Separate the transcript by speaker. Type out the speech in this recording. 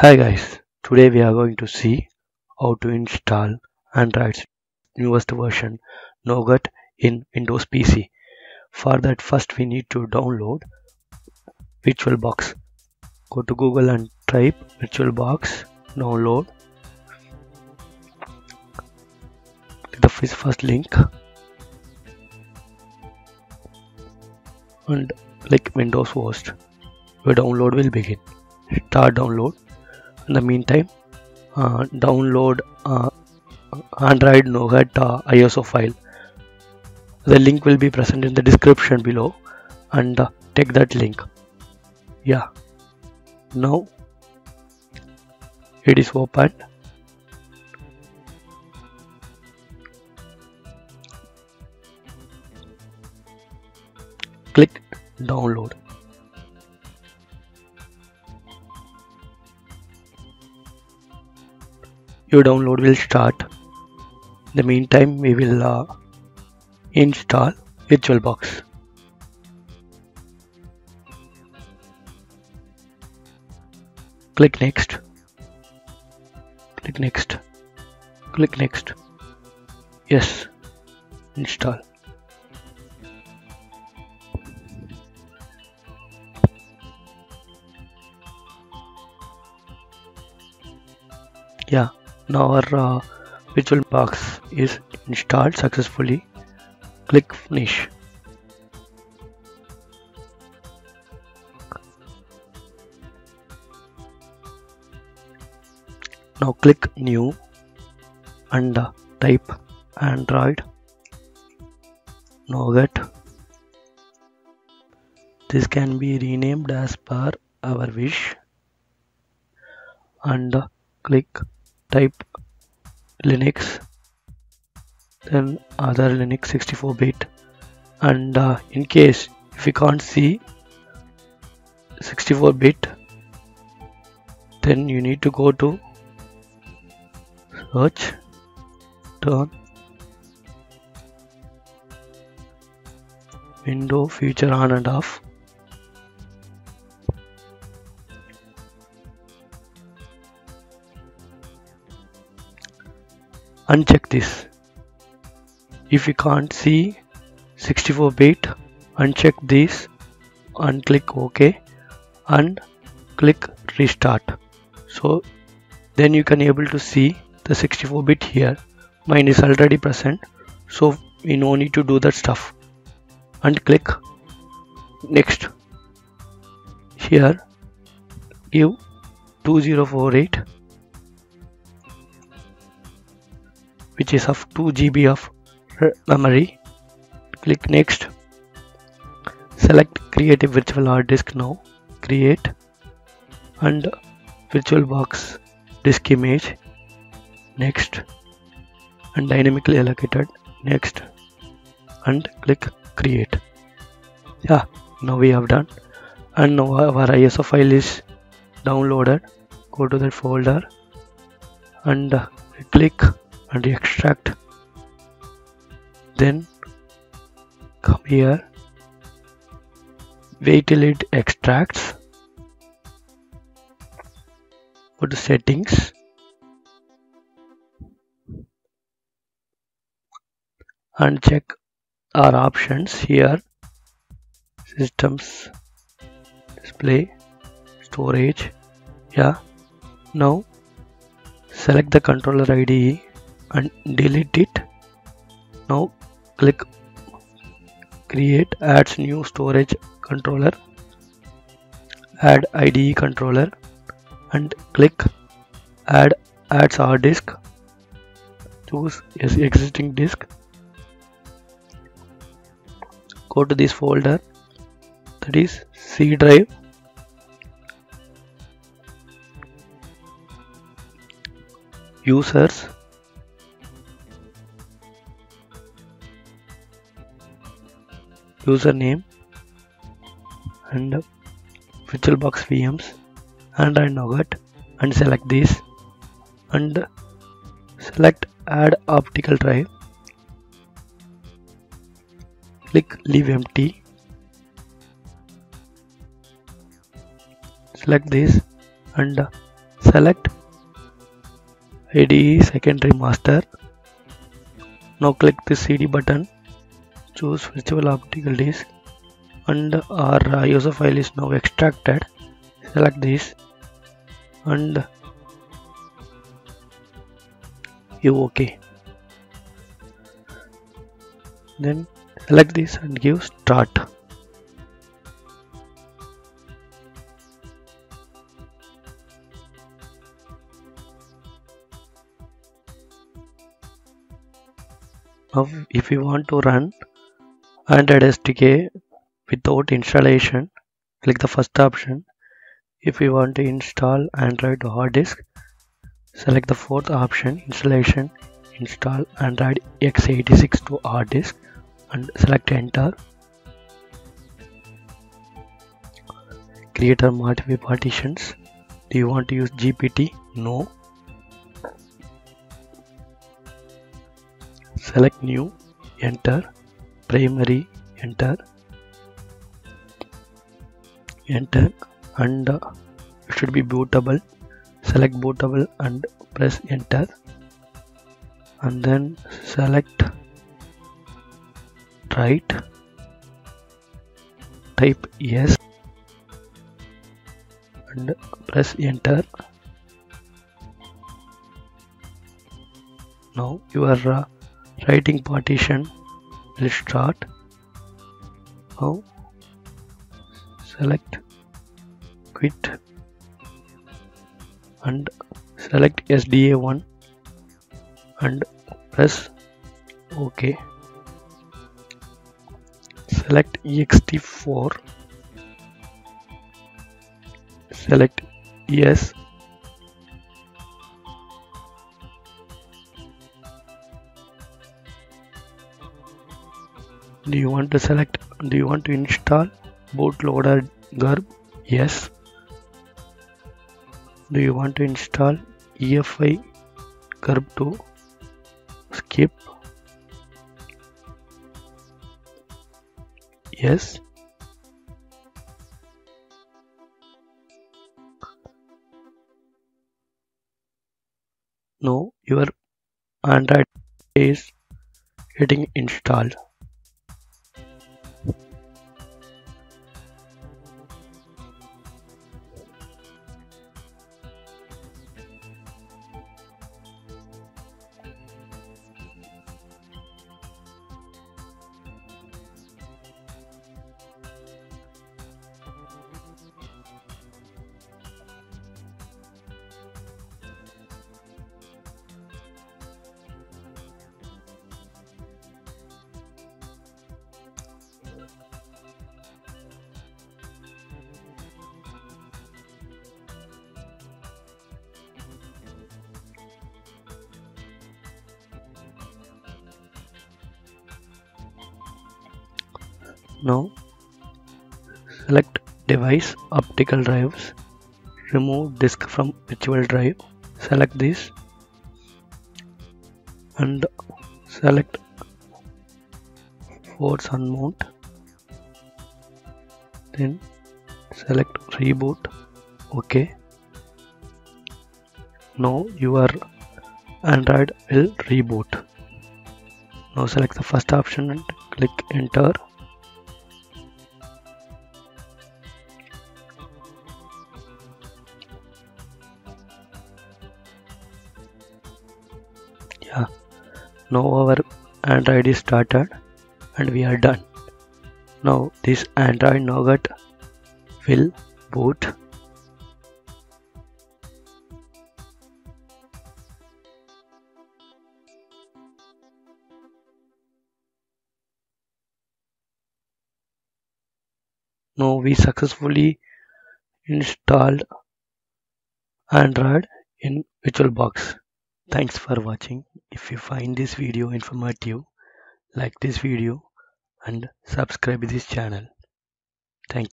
Speaker 1: Hi guys, today we are going to see how to install Android's newest version Nougat in Windows PC. For that first we need to download VirtualBox. Go to Google and type VirtualBox, download. The first link and click Windows host. Your download will begin. Start download in the meantime uh, download uh, android nougat uh, iso file. The link will be present in the description below and uh, take that link. Yeah. Now it is opened. Click download your download will start. In the meantime we will uh, install virtualbox click next. Click next. Click next. Yes. Install. Yeah now our uh, VirtualBox is installed successfully. Click finish. Now click new and uh, type android. Nougat this can be renamed as per our wish. And uh, click type linux then other linux 64 bit. And uh, in case if you can't see 64 bit then you need to go to search turn window feature on and off uncheck this. If you can't see 64 bit uncheck this and click ok and click restart. So then you can able to see the 64 bit here. Mine is already present so we no need to do that stuff. And click next. Here give 2048 which is of 2 GB of memory. Click next. Select create a virtual hard disk now. Create. And virtualbox disk image. Next. And dynamically allocated. Next. And click create. Yeah now we have done. And now our ISO file is downloaded. Go to that folder. And click and extract. Then come here. Wait till it extracts. Go to settings. And check our options here. Systems display storage. Yeah. Now select the controller IDE and delete it. Now click create adds new storage controller add IDE controller and click add adds hard disk. Choose existing disk. Go to this folder that is C drive. Users username and virtualbox VMs Android Nougat and select this and select add optical drive. Click leave empty. Select this and select IDE secondary master. Now click the CD button choose virtual optical disk and our uh, user file is now extracted. Select this and you ok then select this and give start. Now if you want to run Android SDK without installation click the first option. If you want to install Android hard disk select the fourth option installation install Android x86 to hard disk and select enter. Create or modify partitions. Do you want to use GPT no. Select new enter primary enter. Enter and uh, it should be bootable. Select bootable and press enter. And then select write type yes. And press enter. Now your uh, writing partition start now select quit and select SDA1 and press OK. Select ext4 select yes do you want to select do you want to install bootloader GRUB yes. Do you want to install EFI GRUB 2 skip? Yes. No your android is getting installed Now select device optical drives remove disk from virtual drive select this and select force unmount then select reboot ok. Now your android will reboot. Now select the first option and click enter now our android is started and we are done. Now this android nougat will boot. Now we successfully installed android in virtualbox Thanks for watching. If you find this video informative, like this video and subscribe this channel. Thank you.